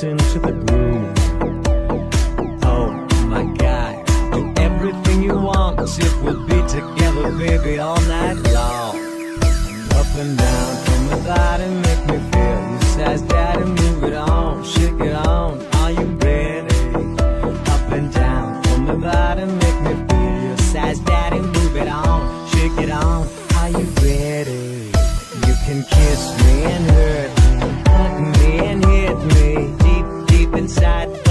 dancing to the groove. Oh my God, do everything you want, if we'll be together, baby, all night long. Up and down from the body, make me feel your size, daddy, move it on, shake it on, are you ready? Up and down from the body, make me feel your size, daddy, move it on, shake it on, are you ready? You can kiss me and hurt inside.